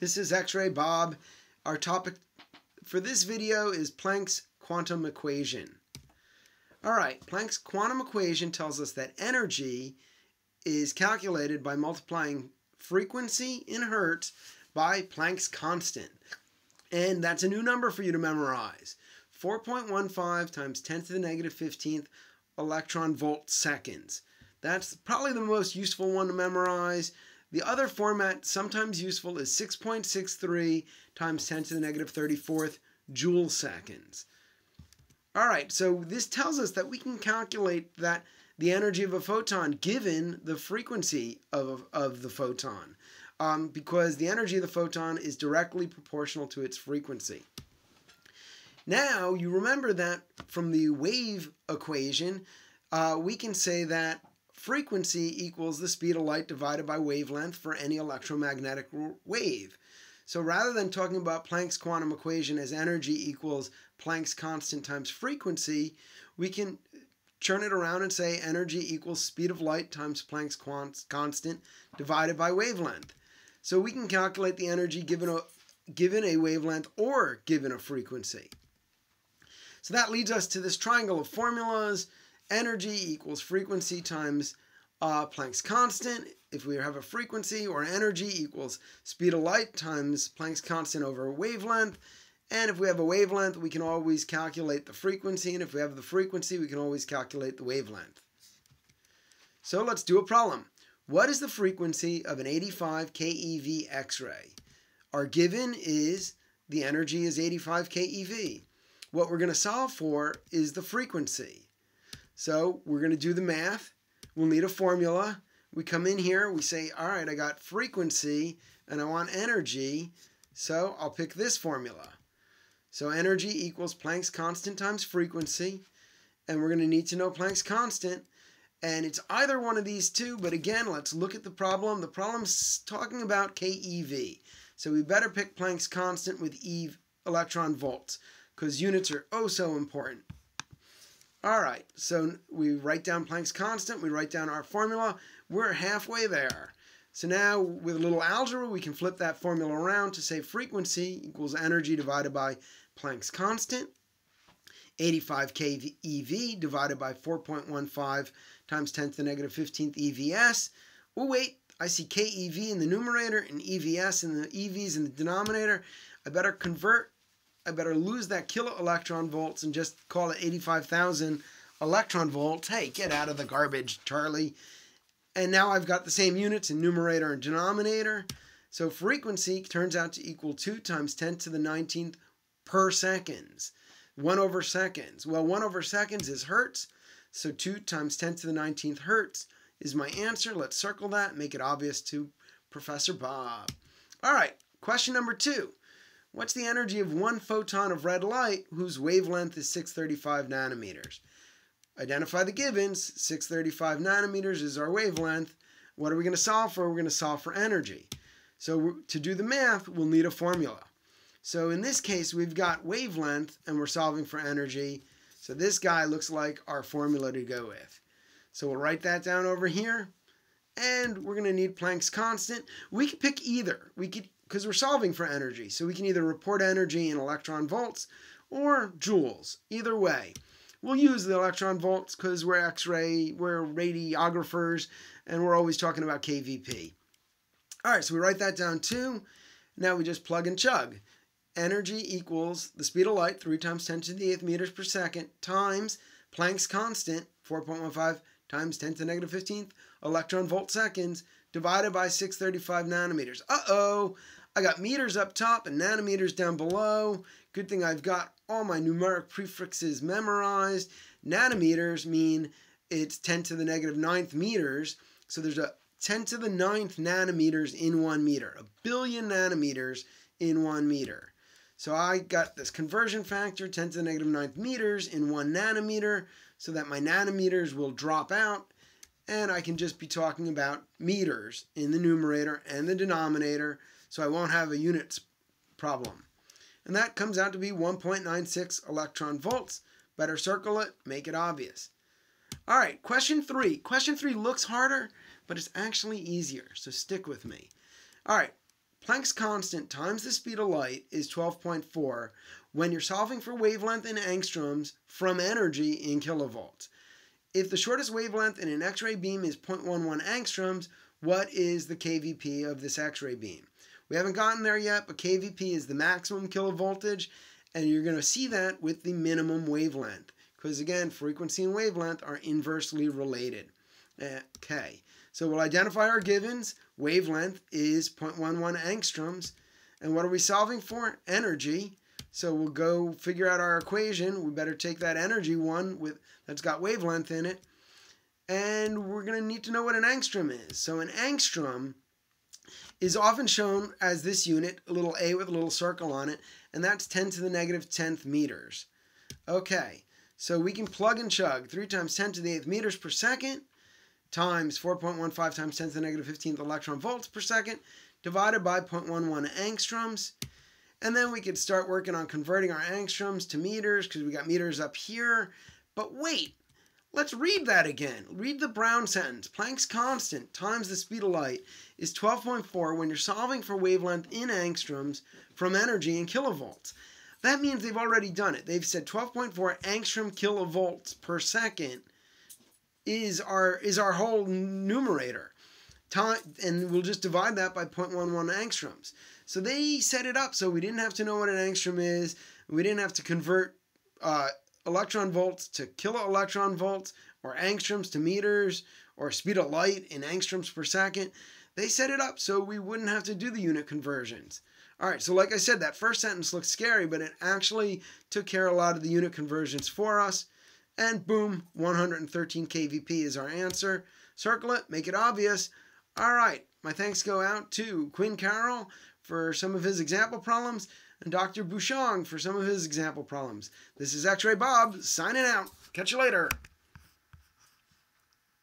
This is X-Ray Bob. Our topic for this video is Planck's quantum equation. All right, Planck's quantum equation tells us that energy is calculated by multiplying frequency in hertz by Planck's constant. And that's a new number for you to memorize. 4.15 times 10 to the negative 15th electron volt seconds. That's probably the most useful one to memorize. The other format sometimes useful is 6.63 times 10 to the negative 34th joule seconds. All right, so this tells us that we can calculate that the energy of a photon given the frequency of, of the photon um, because the energy of the photon is directly proportional to its frequency. Now, you remember that from the wave equation, uh, we can say that frequency equals the speed of light divided by wavelength for any electromagnetic wave. So rather than talking about Planck's quantum equation as energy equals Planck's constant times frequency, we can turn it around and say energy equals speed of light times Planck's constant divided by wavelength. So we can calculate the energy given a, given a wavelength or given a frequency. So that leads us to this triangle of formulas. Energy equals frequency times uh, Planck's constant. If we have a frequency or energy equals speed of light times Planck's constant over wavelength. And if we have a wavelength, we can always calculate the frequency. And if we have the frequency, we can always calculate the wavelength. So let's do a problem. What is the frequency of an 85 keV X-ray? Our given is the energy is 85 keV. What we're going to solve for is the frequency. So we're going to do the math. We'll need a formula. We come in here, we say, all right, I got frequency and I want energy. So I'll pick this formula. So energy equals Planck's constant times frequency. And we're going to need to know Planck's constant. And it's either one of these two, but again, let's look at the problem. The problem's talking about keV. So we better pick Planck's constant with E electron volts because units are oh so important. All right, so we write down Planck's constant, we write down our formula. We're halfway there. So now with a little algebra, we can flip that formula around to say frequency equals energy divided by Planck's constant. 85 keV divided by 4.15 times 10 to the negative 15th EVS. Oh, wait, I see keV in the numerator and EVS in the EVs in the denominator. I better convert, I better lose that kilo electron volts and just call it 85,000 electron volts. Hey, get out of the garbage, Charlie. And now I've got the same units in numerator and denominator. So frequency turns out to equal 2 times 10 to the 19th per seconds. 1 over seconds. Well, 1 over seconds is hertz, so 2 times 10 to the 19th hertz is my answer. Let's circle that, make it obvious to Professor Bob. All right, question number two. What's the energy of one photon of red light whose wavelength is 635 nanometers? Identify the givens. 635 nanometers is our wavelength. What are we going to solve for? We're going to solve for energy. So to do the math, we'll need a formula. So in this case, we've got wavelength and we're solving for energy. So this guy looks like our formula to go with. So we'll write that down over here. And we're going to need Planck's constant. We could pick either. We could, because we're solving for energy. So we can either report energy in electron volts or joules. Either way. We'll use the electron volts because we're X-ray, we're radiographers, and we're always talking about KVP. All right, so we write that down too. Now we just plug and chug energy equals the speed of light, 3 times 10 to the 8th meters per second, times Planck's constant, 4.15 times 10 to the negative 15th electron volt seconds, divided by 635 nanometers. Uh-oh, I got meters up top and nanometers down below. Good thing I've got all my numeric prefixes memorized. Nanometers mean it's 10 to the negative 9th meters. So there's a 10 to the 9th nanometers in one meter, a billion nanometers in one meter. So I got this conversion factor, 10 to the negative ninth meters in one nanometer, so that my nanometers will drop out, and I can just be talking about meters in the numerator and the denominator, so I won't have a units problem. And that comes out to be 1.96 electron volts. Better circle it, make it obvious. All right, question three. Question three looks harder, but it's actually easier, so stick with me. All right, Planck's constant times the speed of light is 12.4 when you're solving for wavelength in angstroms from energy in kilovolts. If the shortest wavelength in an X-ray beam is 0.11 angstroms, what is the kVp of this X-ray beam? We haven't gotten there yet, but kVp is the maximum kilovoltage, and you're going to see that with the minimum wavelength. Because again, frequency and wavelength are inversely related. Okay, so we'll identify our givens. Wavelength is 0.11 angstroms. And what are we solving for? Energy. So we'll go figure out our equation. We better take that energy one with that's got wavelength in it. And we're going to need to know what an angstrom is. So an angstrom is often shown as this unit, a little a with a little circle on it, and that's 10 to the negative 10th meters. Okay, so we can plug and chug 3 times 10 to the 8th meters per second times 4.15 times 10 to the negative 15th electron volts per second divided by 0.11 angstroms. And then we could start working on converting our angstroms to meters because we got meters up here. But wait, let's read that again. Read the Brown sentence. Planck's constant times the speed of light is 12.4 when you're solving for wavelength in angstroms from energy in kilovolts. That means they've already done it. They've said 12.4 angstrom kilovolts per second is our is our whole numerator. Time, and we'll just divide that by 0.11 angstroms. So they set it up so we didn't have to know what an angstrom is. We didn't have to convert uh, electron volts to kilo electron volts or angstroms to meters or speed of light in angstroms per second. They set it up so we wouldn't have to do the unit conversions. All right, so like I said, that first sentence looks scary, but it actually took care of a lot of the unit conversions for us. And boom, 113 kVp is our answer. Circle it, make it obvious. All right, my thanks go out to Quinn Carroll for some of his example problems and Dr. Bushong for some of his example problems. This is X-Ray Bob signing out. Catch you later.